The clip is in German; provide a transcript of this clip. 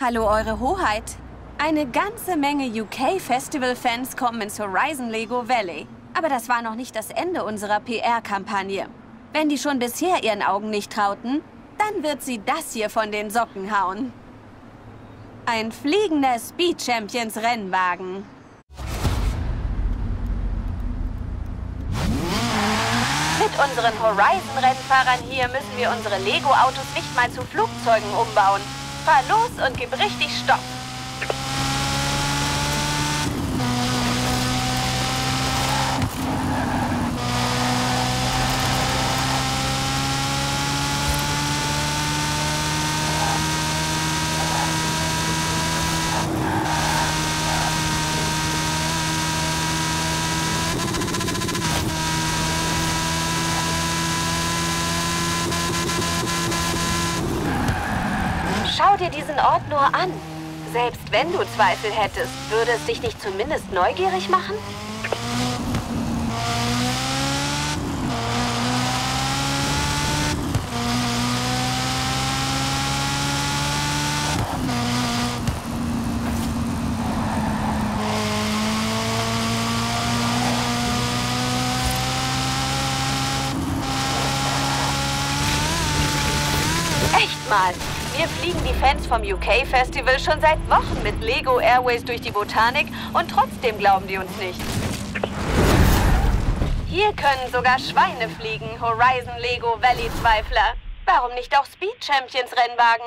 Hallo, Eure Hoheit. Eine ganze Menge UK-Festival-Fans kommen ins Horizon Lego Valley. Aber das war noch nicht das Ende unserer PR-Kampagne. Wenn die schon bisher ihren Augen nicht trauten, dann wird sie das hier von den Socken hauen. Ein fliegender Speed Champions Rennwagen. Mit unseren Horizon-Rennfahrern hier müssen wir unsere Lego-Autos nicht mal zu Flugzeugen umbauen. Fahr los und gib richtig Stopp. Dir diesen Ort nur an. Selbst wenn du Zweifel hättest, würde es dich nicht zumindest neugierig machen? Echt mal. Wir fliegen die Fans vom UK Festival schon seit Wochen mit Lego Airways durch die Botanik und trotzdem glauben die uns nicht. Hier können sogar Schweine fliegen, Horizon Lego Valley Zweifler. Warum nicht auch Speed Champions Rennwagen?